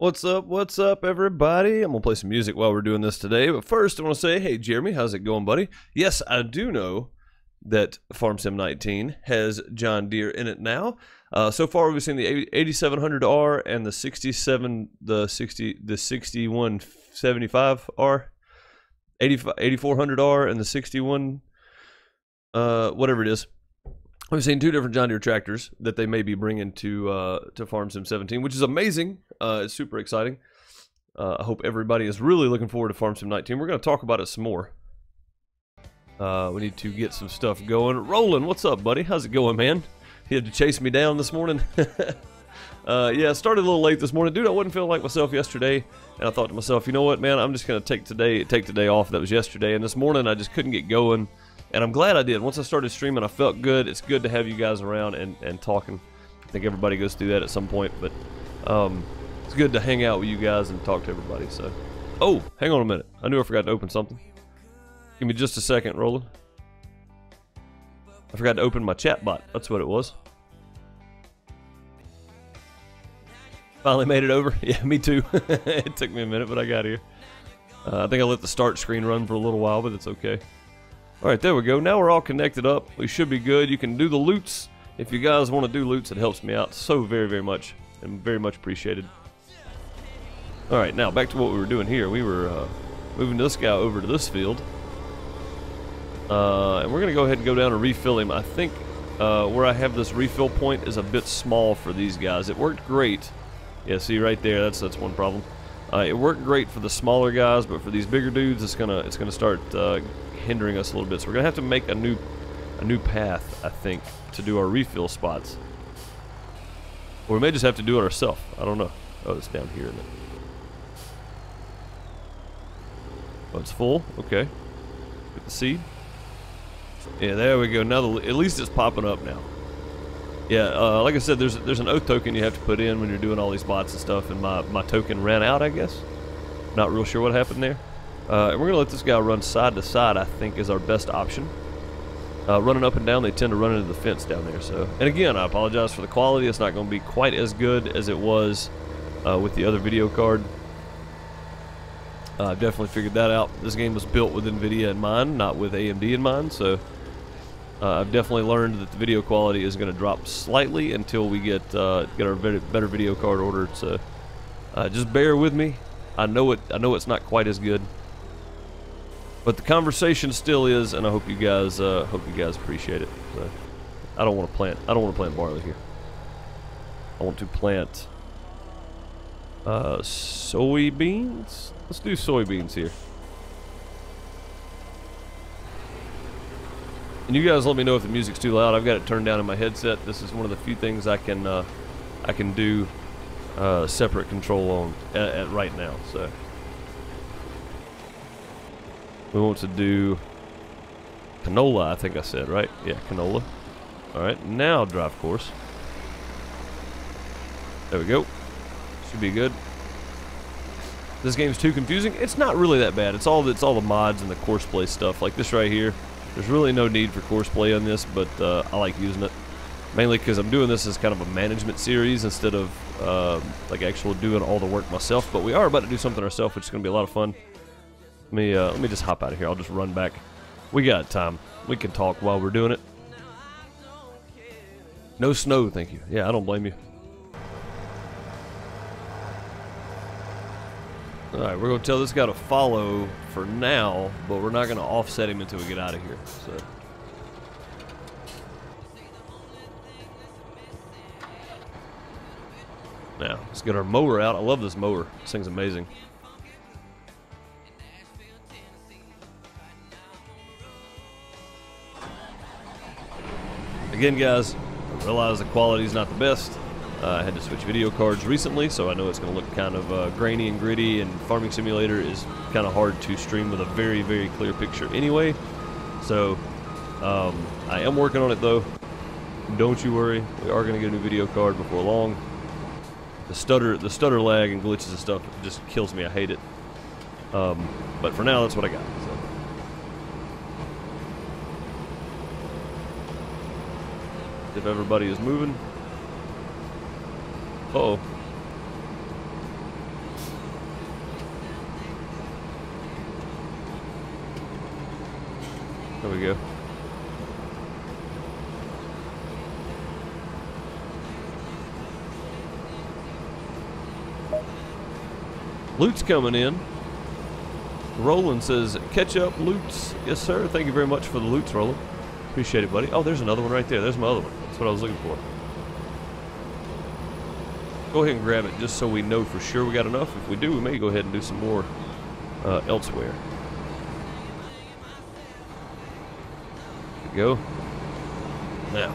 What's up? What's up, everybody? I'm gonna play some music while we're doing this today. But first, I want to say, hey, Jeremy, how's it going, buddy? Yes, I do know that Farm Sim 19 has John Deere in it now. Uh, so far, we've seen the 8700R and the 67, the 60, the 6175R, 8400R, and the 61, uh, whatever it is. We've seen two different John Deere tractors that they may be bringing to uh, to Farm Sim 17, which is amazing. Uh, it's super exciting. Uh, I hope everybody is really looking forward to Farm Sim 19. We're going to talk about it some more. Uh, we need to get some stuff going. Roland, what's up, buddy? How's it going, man? You had to chase me down this morning. uh, yeah, I started a little late this morning, dude. I wasn't feeling like myself yesterday, and I thought to myself, you know what, man? I'm just going to take today take today off. That was yesterday, and this morning I just couldn't get going and I'm glad I did. Once I started streaming, I felt good. It's good to have you guys around and, and talking. I think everybody goes through that at some point, but um, it's good to hang out with you guys and talk to everybody. So, oh, hang on a minute. I knew I forgot to open something. Give me just a second, Roland. I forgot to open my chat bot. That's what it was. Finally made it over. Yeah, me too. it took me a minute, but I got here. Uh, I think I let the start screen run for a little while, but it's okay. Alright, there we go. Now we're all connected up. We should be good. You can do the loots. If you guys want to do loots, it helps me out so very, very much. And very much appreciated. Alright, now back to what we were doing here. We were uh, moving this guy over to this field. Uh, and we're going to go ahead and go down and refill him. I think uh, where I have this refill point is a bit small for these guys. It worked great. Yeah, see right there, that's that's one problem. Uh, it worked great for the smaller guys, but for these bigger dudes, it's gonna it's gonna start uh, hindering us a little bit. So we're gonna have to make a new a new path, I think, to do our refill spots. Or we may just have to do it ourselves. I don't know. Oh, it's down here. Then. Oh, it's full. Okay. Get the seed. Yeah, there we go. Now, the, at least it's popping up now. Yeah, uh, like I said, there's there's an OAuth token you have to put in when you're doing all these bots and stuff, and my, my token ran out, I guess. Not real sure what happened there. Uh, and we're going to let this guy run side to side, I think, is our best option. Uh, running up and down, they tend to run into the fence down there. So, And again, I apologize for the quality. It's not going to be quite as good as it was uh, with the other video card. Uh, I've definitely figured that out. This game was built with NVIDIA in mind, not with AMD in mind. So uh, I've definitely learned that the video quality is going to drop slightly until we get uh, get our better video card ordered. So just bear with me. I know it. I know it's not quite as good. But the conversation still is, and I hope you guys uh, hope you guys appreciate it. So, I don't want to plant. I don't want to plant barley here. I want to plant uh, soybeans. Let's do soybeans here. And you guys let me know if the music's too loud. I've got it turned down in my headset. This is one of the few things I can uh, I can do uh, separate control on at, at right now. So. We want to do canola, I think I said, right? Yeah, canola. Alright, now drive course. There we go. Should be good. This game's too confusing. It's not really that bad. It's all it's all the mods and the course play stuff. Like this right here. There's really no need for course play on this, but uh, I like using it. Mainly because I'm doing this as kind of a management series instead of uh, like actually doing all the work myself. But we are about to do something ourselves, which is going to be a lot of fun. Let me, uh, let me just hop out of here. I'll just run back. We got time. We can talk while we're doing it. No snow, thank you. Yeah, I don't blame you. Alright, we're going to tell this guy to follow for now, but we're not going to offset him until we get out of here. So. Now, let's get our mower out. I love this mower. This thing's amazing. Again, guys, I realize the quality is not the best. Uh, I had to switch video cards recently, so I know it's going to look kind of uh, grainy and gritty, and Farming Simulator is kind of hard to stream with a very, very clear picture anyway. So, um, I am working on it, though. Don't you worry. We are going to get a new video card before long. The stutter, the stutter lag and glitches and stuff just kills me. I hate it. Um, but for now, that's what I got. everybody is moving. Uh oh There we go. Loot's coming in. Roland says, catch up, Loots. Yes, sir. Thank you very much for the Loots, Roland. Appreciate it, buddy. Oh, there's another one right there. There's my other one. What I was looking for. Go ahead and grab it just so we know for sure we got enough. If we do, we may go ahead and do some more uh, elsewhere. There we go. Now,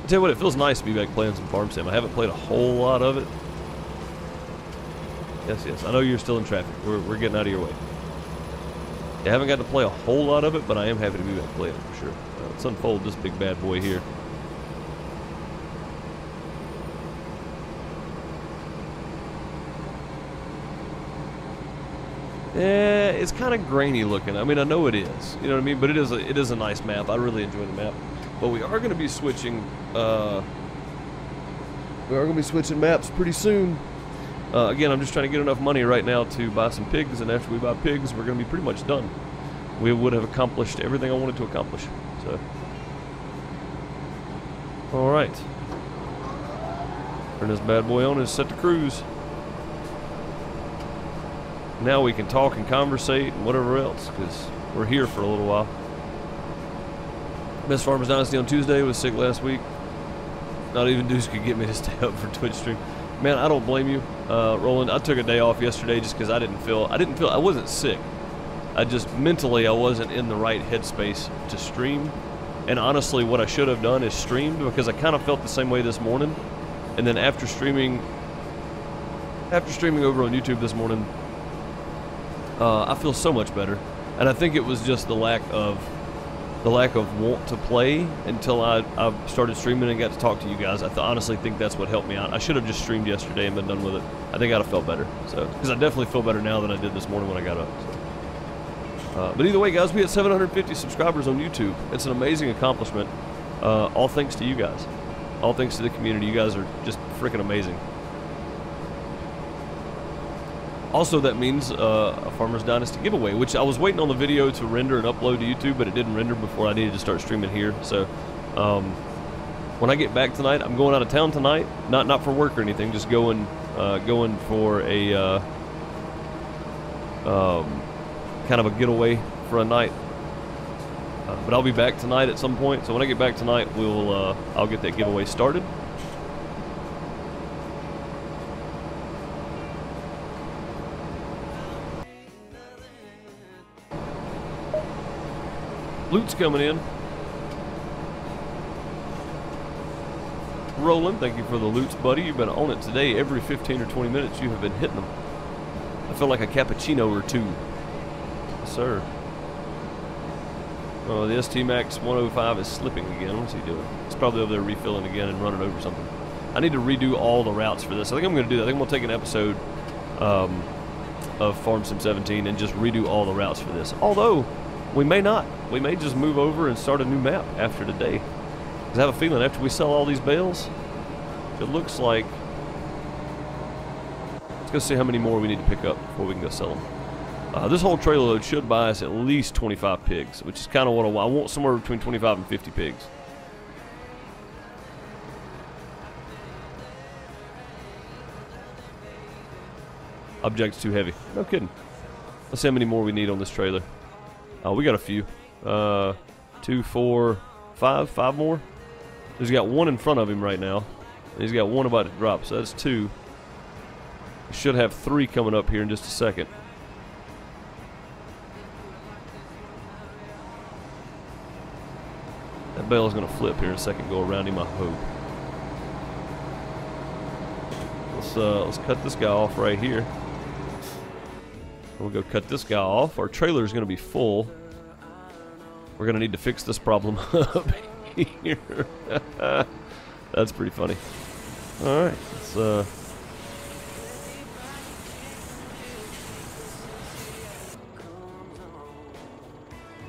I'll tell you what, it feels nice to be back playing some Farm Sim. I haven't played a whole lot of it. Yes, yes. I know you're still in traffic. We're, we're getting out of your way. I haven't got to play a whole lot of it, but I am happy to be back playing it for sure. Uh, let's unfold this big bad boy here. Yeah, it's kind of grainy looking. I mean, I know it is. You know what I mean? But it is a, it is a nice map. I really enjoy the map. But we are going to be switching. Uh, we are going to be switching maps pretty soon. Uh, again, I'm just trying to get enough money right now to buy some pigs, and after we buy pigs, we're going to be pretty much done. We would have accomplished everything I wanted to accomplish. So, all right. Turn this bad boy on and set to cruise. Now we can talk and conversate and whatever else, because we're here for a little while. Best Farmers Dynasty on Tuesday was sick last week. Not even Deuce could get me to stay up for Twitch stream. Man, I don't blame you, uh, Roland. I took a day off yesterday just because I didn't feel, I didn't feel, I wasn't sick. I just, mentally, I wasn't in the right headspace to stream. And honestly, what I should have done is streamed because I kind of felt the same way this morning. And then after streaming, after streaming over on YouTube this morning, uh, I feel so much better. And I think it was just the lack of the lack of want to play until I, I started streaming and got to talk to you guys. I th honestly think that's what helped me out. I should have just streamed yesterday and been done with it. I think I'd have felt better. So, because I definitely feel better now than I did this morning when I got up. So. Uh, but either way, guys, we had 750 subscribers on YouTube. It's an amazing accomplishment. Uh, all thanks to you guys. All thanks to the community. You guys are just freaking amazing. Also, that means uh, a Farmer's Dynasty giveaway, which I was waiting on the video to render and upload to YouTube, but it didn't render before I needed to start streaming here. So, um, when I get back tonight, I'm going out of town tonight. Not not for work or anything, just going uh, going for a uh, um, kind of a getaway for a night. Uh, but I'll be back tonight at some point. So when I get back tonight, we'll uh, I'll get that giveaway started. Loot's coming in. Roland, thank you for the loots, buddy. You've been on it today. Every 15 or 20 minutes, you have been hitting them. I feel like a cappuccino or two. Yes, sir. Oh, the ST Max 105 is slipping again. What's he doing? He's probably over there refilling again and running over something. I need to redo all the routes for this. I think I'm going to do that. I think I'm going to take an episode um, of Farm Sim 17 and just redo all the routes for this. Although, we may not. We may just move over and start a new map after today. Because I have a feeling after we sell all these bales, it looks like... Let's go see how many more we need to pick up before we can go sell them. Uh, this whole trailer load should buy us at least 25 pigs, which is kind of what I want. I want somewhere between 25 and 50 pigs. Object's too heavy. No kidding. Let's see how many more we need on this trailer. Oh, we got a few. Uh, two, four, five, five more. He's got one in front of him right now. He's got one about to drop, so that's two. Should have three coming up here in just a second. That bell is going to flip here in a second, go around him, I hope. Let's, uh, let's cut this guy off right here. We'll go cut this guy off. Our trailer is going to be full. We're going to need to fix this problem up here. That's pretty funny. All right, let's uh,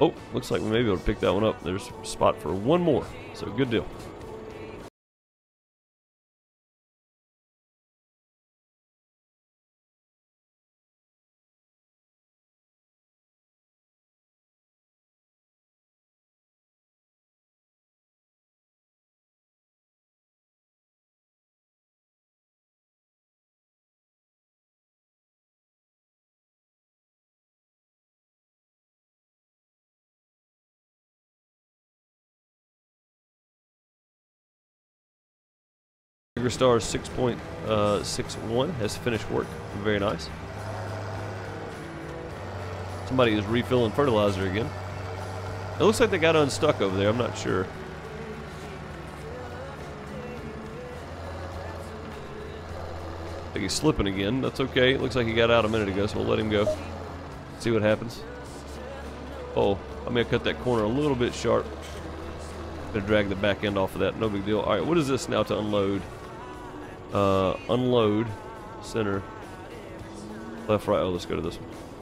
Oh, looks like we may be able to pick that one up. There's a spot for one more. So good deal. Star 6.61 uh, has finished work. Very nice. Somebody is refilling fertilizer again. It looks like they got unstuck over there. I'm not sure. I think he's slipping again. That's okay. It looks like he got out a minute ago, so we'll let him go. See what happens. Oh, I'm going to cut that corner a little bit sharp. Gonna drag the back end off of that. No big deal. All right, what is this now to unload? Uh, unload, center, left, right. Oh, let's go to this one.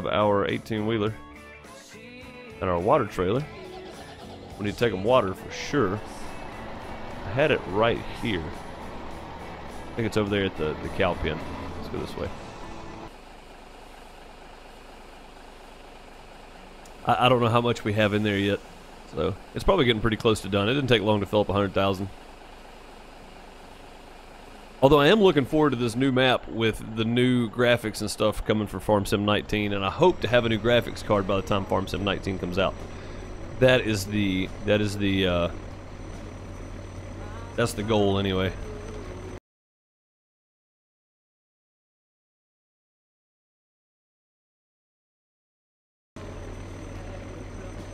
Grab our 18 wheeler and our water trailer. We need to take them water for sure. I had it right here. I think it's over there at the, the cow pen. Let's go this way. I, I don't know how much we have in there yet. So it's probably getting pretty close to done. It didn't take long to fill up 100,000. Although I am looking forward to this new map with the new graphics and stuff coming for Farm Sim 19, and I hope to have a new graphics card by the time Farm Sim 19 comes out. That is the that is the uh, that's the goal anyway.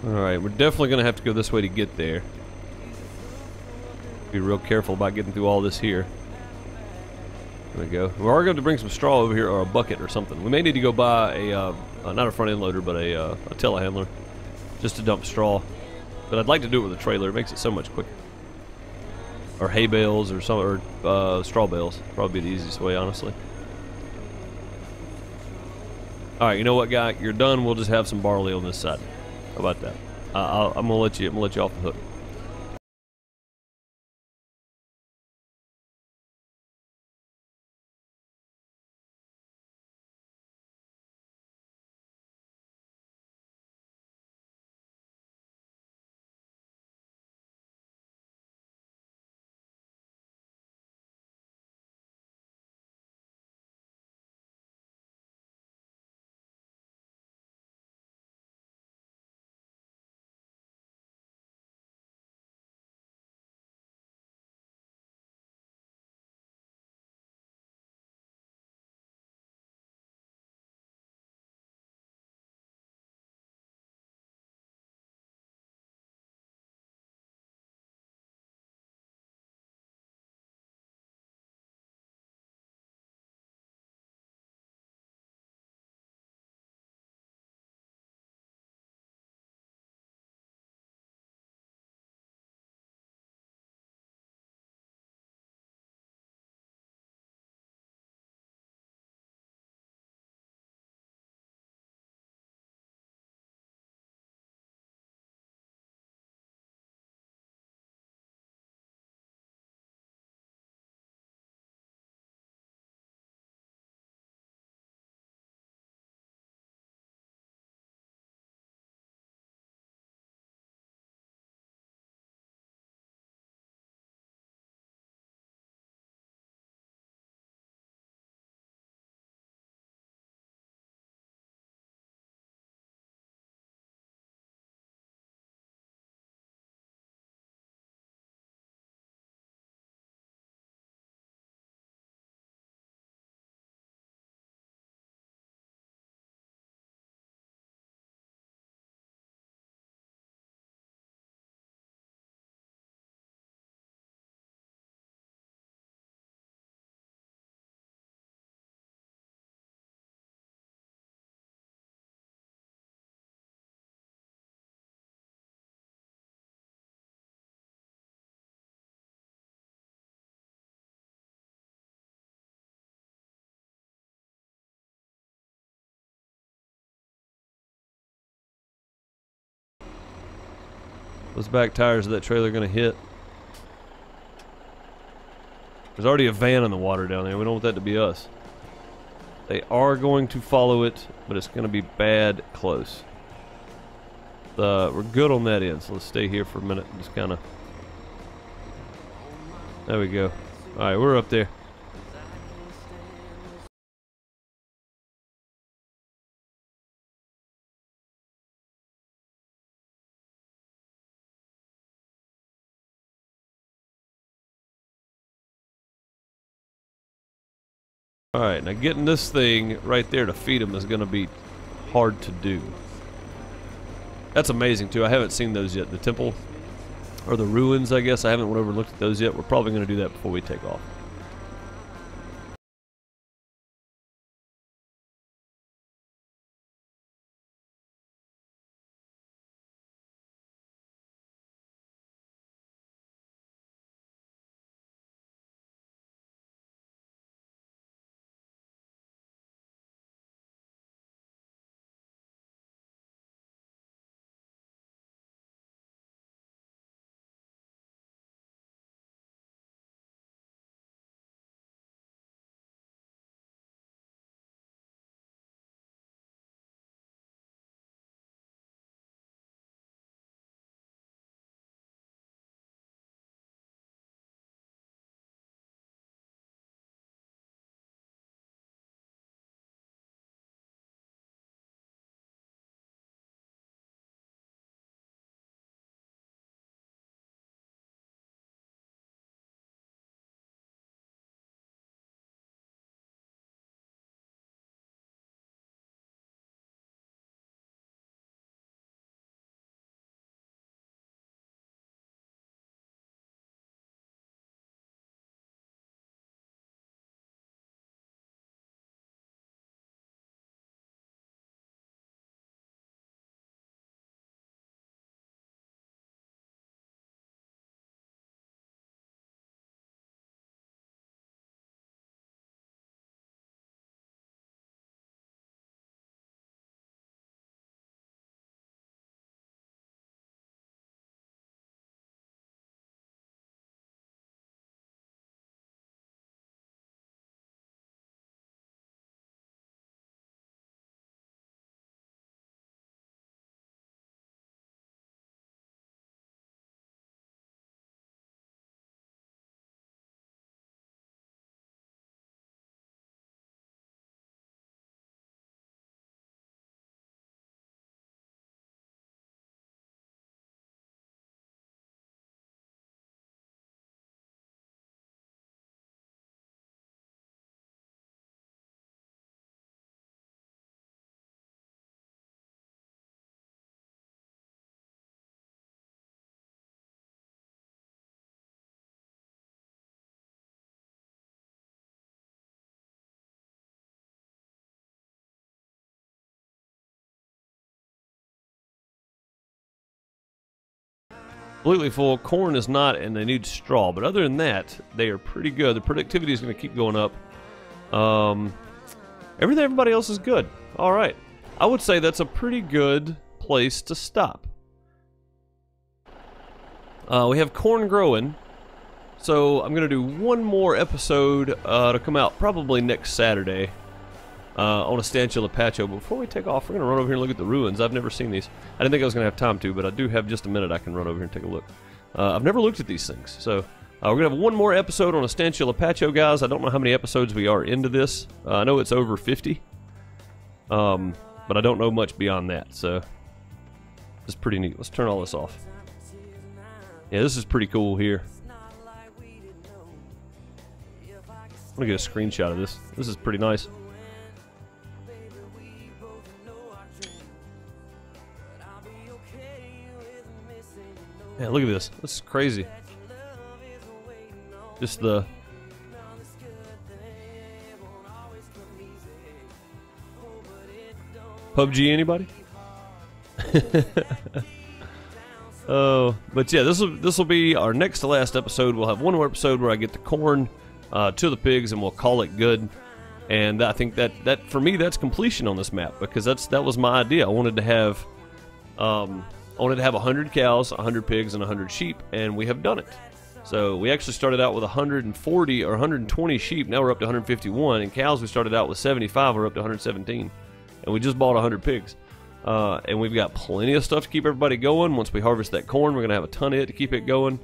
Alright, we're definitely going to have to go this way to get there. Be real careful about getting through all this here. There we go. We are going to bring some straw over here, or a bucket or something. We may need to go buy a, uh, uh, not a front end loader, but a, uh, a telehandler, just to dump straw. But I'd like to do it with a trailer. It makes it so much quicker. Or hay bales, or some, or uh, straw bales. Probably the easiest way, honestly. All right, you know what, guy? You're done. We'll just have some barley on this side. How about that? Uh, I'm gonna let you. I'm gonna let you off the hook. Those back tires of that trailer going to hit. There's already a van in the water down there. We don't want that to be us. They are going to follow it, but it's going to be bad close. Uh, we're good on that end, so let's stay here for a minute just kind of... There we go. Alright, we're up there. Alright, now getting this thing right there to feed him is going to be hard to do. That's amazing too. I haven't seen those yet. The temple, or the ruins, I guess. I haven't went over and looked at those yet. We're probably going to do that before we take off. Completely full. Corn is not, and they need straw. But other than that, they are pretty good. The productivity is going to keep going up. Um, everything, everybody else is good. All right. I would say that's a pretty good place to stop. Uh, we have corn growing. So I'm going to do one more episode uh, to come out probably next Saturday uh, on Estancia Lapacho. But before we take off, we're going to run over here and look at the ruins. I've never seen these. I didn't think I was going to have time to, but I do have just a minute I can run over here and take a look. Uh, I've never looked at these things. So uh, we're going to have one more episode on a Estancia Lapacho, guys. I don't know how many episodes we are into this. Uh, I know it's over 50. Um, but I don't know much beyond that. So it's pretty neat. Let's turn all this off. Yeah, this is pretty cool here. I'm going to get a screenshot of this. This is pretty nice. Yeah, look at this. This is crazy. Just the... PUBG, anybody? oh, but yeah, this will this will be our next to last episode. We'll have one more episode where I get the corn uh, to the pigs, and we'll call it good. And I think that that for me, that's completion on this map because that's that was my idea. I wanted to have um, I wanted to have 100 cows, 100 pigs, and 100 sheep, and we have done it. So we actually started out with 140 or 120 sheep. Now we're up to 151. And cows, we started out with 75. We're up to 117. And we just bought 100 pigs. Uh, and we've got plenty of stuff to keep everybody going. Once we harvest that corn, we're going to have a ton of it to keep it going.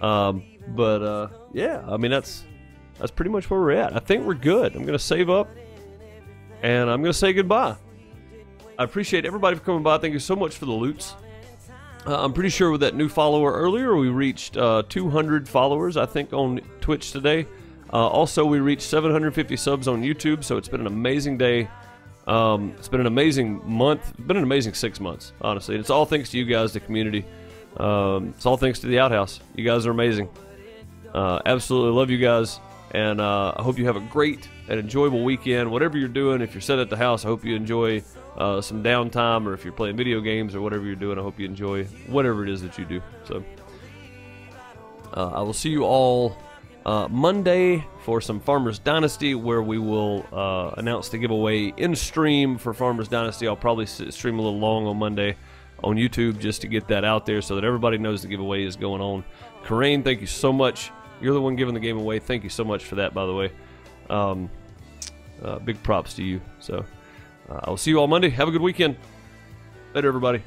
Um, but uh, yeah, I mean, that's that's pretty much where we're at. I think we're good. I'm going to save up and I'm going to say goodbye. I appreciate everybody for coming by. Thank you so much for the loots. Uh, I'm pretty sure with that new follower earlier, we reached uh, 200 followers, I think, on Twitch today. Uh, also, we reached 750 subs on YouTube, so it's been an amazing day. Um, it's been an amazing month. It's been an amazing six months, honestly. And it's all thanks to you guys, the community. Um, it's all thanks to the Outhouse. You guys are amazing. Uh, absolutely love you guys. And uh, I hope you have a great and enjoyable weekend. Whatever you're doing, if you're set at the house, I hope you enjoy uh, some downtime, or if you're playing video games or whatever you're doing, I hope you enjoy whatever it is that you do. So uh, I will see you all uh, Monday for some Farmers Dynasty, where we will uh, announce the giveaway in stream for Farmers Dynasty. I'll probably stream a little long on Monday on YouTube just to get that out there so that everybody knows the giveaway is going on. Karain, thank you so much. You're the one giving the game away. Thank you so much for that, by the way. Um, uh, big props to you. So. Uh, I'll see you all Monday. Have a good weekend. Later, everybody.